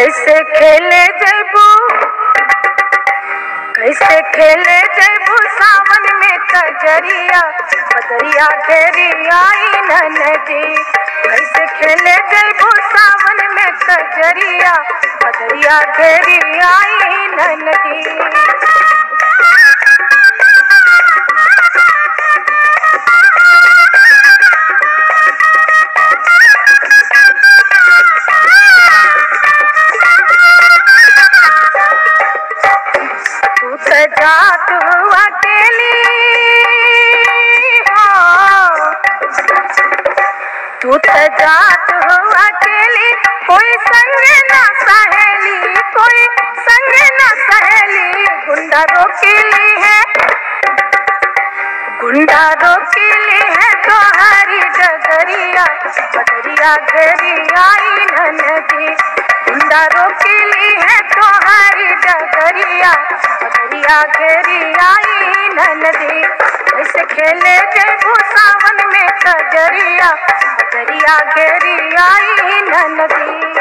खेले जैबू कैसे खेले जैबू सावन में कजरिया बदरिया घेरी आई नदी कैसे खेले जैबू सावन में कजरिया बदरिया घेरी आई नदी तो जात हुआ अकेली कोई संग ना सहेली, कोई संग ना सहेली गुंडा रोकीली है। गुंडा रोकीली है तो हरी डगरिया बदरिया घेरी आई नदी गुंडा रोकीली है तो हरी डगरिया बदरिया घेरी आई नदी ऐसे खेले देबू सावन में कजरिया बदरिया गेरी आई नदी